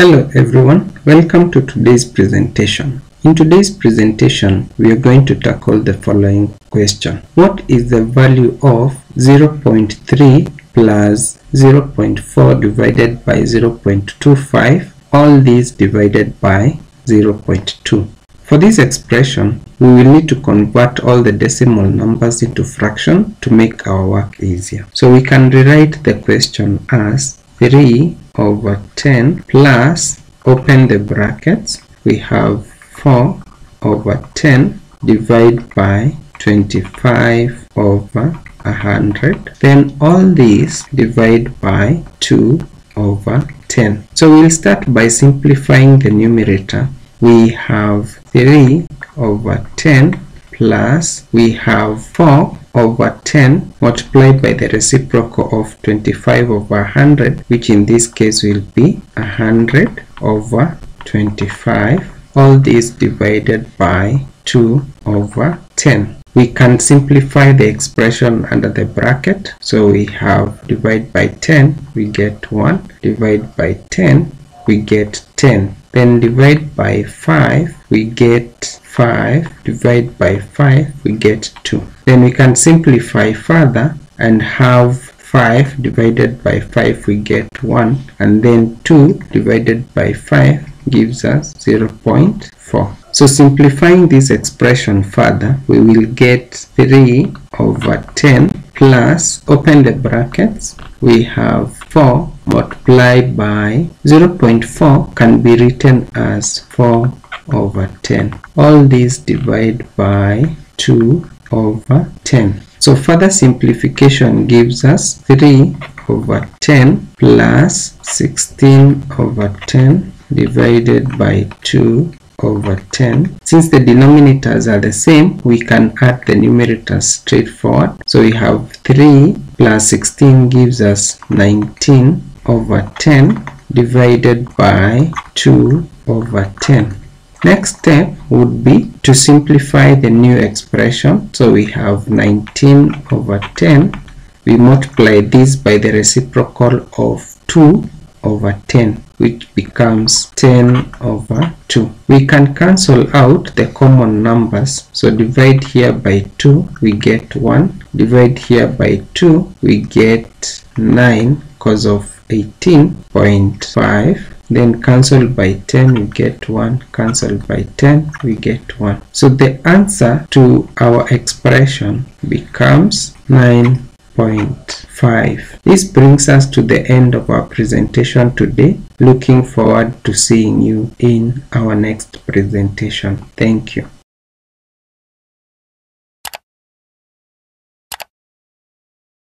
Hello everyone, welcome to today's presentation. In today's presentation, we are going to tackle the following question. What is the value of 0.3 plus 0.4 divided by 0.25, all these divided by 0.2? For this expression, we will need to convert all the decimal numbers into fraction to make our work easier. So we can rewrite the question as 3 over 10 plus, open the brackets, we have 4 over 10 divide by 25 over 100. Then all these divide by 2 over 10. So we'll start by simplifying the numerator we have 3 over 10 plus we have 4 over 10 multiplied by the reciprocal of 25 over 100 which in this case will be 100 over 25 all this divided by 2 over 10 we can simplify the expression under the bracket. So we have divide by 10 we get 1 divide by 10 we get 10 then divide by 5 we get 5 divided by 5 we get 2 then we can simplify further and have 5 divided by 5 we get 1 and then 2 divided by 5 gives us 0.4 so simplifying this expression further we will get 3 over 10 plus open the brackets we have 4 multiplied by 0.4 can be written as 4 over 10 all these divide by 2 over 10 so further simplification gives us 3 over 10 plus 16 over 10 divided by 2 over 10. Since the denominators are the same, we can add the numerators straightforward. So we have 3 plus 16 gives us 19 over 10 divided by 2 over 10. Next step would be to simplify the new expression. So we have 19 over 10. We multiply this by the reciprocal of 2 over 10 which becomes 10 over 2. We can cancel out the common numbers. So divide here by 2, we get 1. Divide here by 2, we get 9 because of 18.5 then cancel by 10 we get 1 cancel by 10 we get 1 so the answer to our expression becomes 9 0.5. This brings us to the end of our presentation today. Looking forward to seeing you in our next presentation. Thank you.